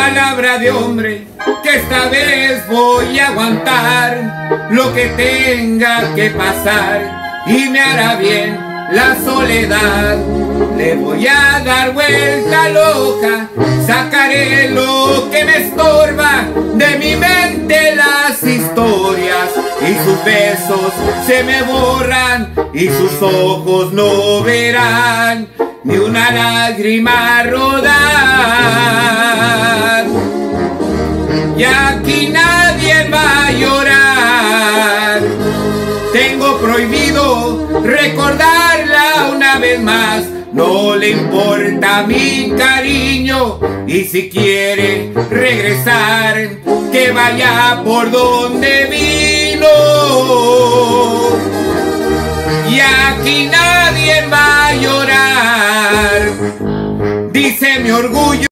Palabra de hombre que esta vez voy a aguantar lo que tenga que pasar y me hará bien la soledad. Le voy a dar vuelta loca, sacaré lo que me estorba de mi mente las historias y sus besos se me borran y sus ojos no verán ni una lágrima rodar. Y aquí nadie va a llorar. Tengo prohibido recordarla una vez más. No le importa mi cariño y si quiere regresar, que vaya por donde vino. Y aquí nadie va a llorar. Dice mi orgullo.